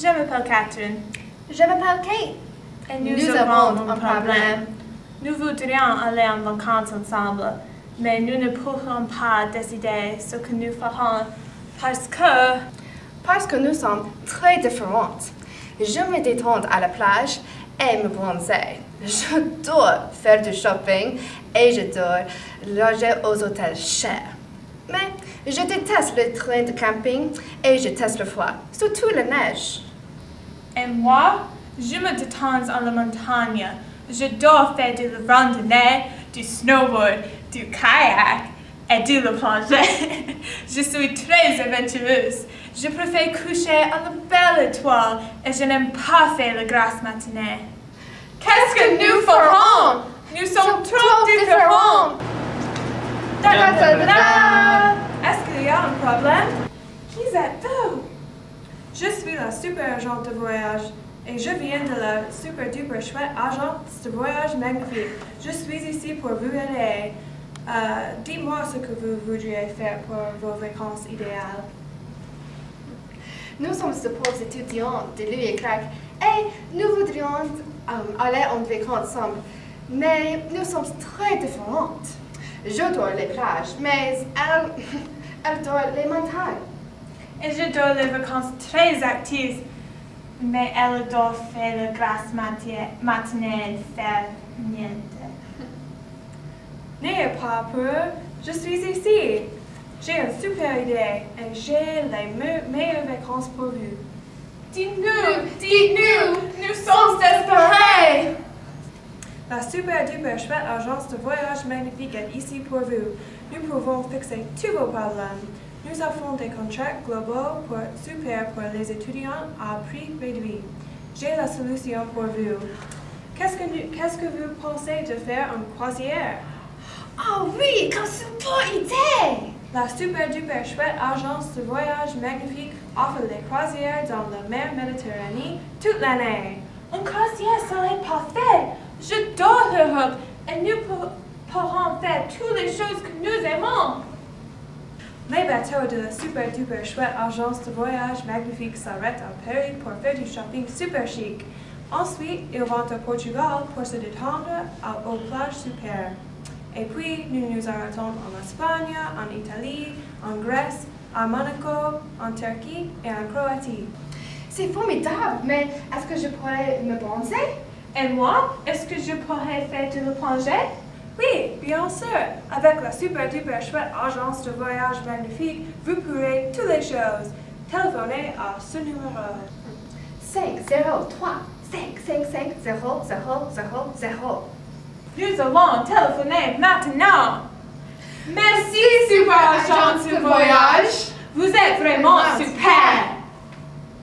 Je m'appelle Catherine. Je m'appelle Kate. Et Nous, avons un problème. Nous voudrions aller en vacances ensemble, mais nous ne pourrons pas décider ce que nous ferons parce que Parce que nous sommes très différentes. Je me détends à la plage et me bronzer. Je dois faire du shopping et je dois loger aux hôtels chers. Mais je déteste le train de camping et je déteste le froid, surtout la neige. Et moi, je me détends en la montagne. J'adore faire de la randonnée, du snowboard, du kayak et de la plongée. je suis très aventureuse. Je préfère coucher à la belle étoile et je n'aime pas faire la grasse matinée. Qu'est-ce que nous ferons? Nous sommes trop différents. Est-ce qu'il y a un problème? Qui êtes-vous? Je suis la super agente de voyage et je viens de la super duper chouette agence de voyage magnifique. Je suis ici pour vous aider. Euh, Dites-moi ce que vous voudriez faire pour vos vacances idéales. Nous sommes de pauvres étudiants de Louis et Clark et nous voudrions euh, aller en vacances ensemble. Mais nous sommes très différentes. J'adore les plages, mais elle, elle adore les montagnes. Et j'adore les vacances très actives, mais elle adore faire la grasse mati- matinée faire niente. N'ayez pas peur, je suis ici. J'ai une super idée et j'ai les me- meilleures vacances pour vous. Dites-nous, dites-nous, nous sommes désespérés. La super duper chouette agence de voyage magnifique est ici pour vous. Nous pouvons fixer tous vos problèmes. Nous offrons des contrats globaux pour super pour les étudiants à prix réduit. J'ai la solution pour vous. Qu'est-ce que, vous pensez de faire en croisière? Oh oui, quelle super idée! La super duper chouette agence de voyage magnifique offre les croisières dans la mer Méditerranée toute l'année. Une croisière serait parfait. J'adore l'Europe et nous pour- pourrons faire toutes les choses que nous aimons. Les bateaux de la super duper chouette agence de voyage magnifique s'arrêtent à Paris pour faire du shopping super chic. Ensuite, ils vont au Portugal pour se détendre à- aux plages super. Et puis, nous nous arrêtons en Espagne, en Italie, en Grèce, à Monaco, en Turquie et en Croatie. C'est formidable, mais est-ce que je pourrais me bronzer? Et moi, est-ce que je pourrais faire de la plongée? Oui, bien sûr. Avec la super duper chouette agence de voyage magnifique, vous pourrez toutes les choses. Téléphonez à ce numéro. 5, 0, 3, 5, 5, 5, 0, 0, 0, 0. Nous allons téléphoner maintenant. Merci, super agence de voyage. Vous êtes vraiment super.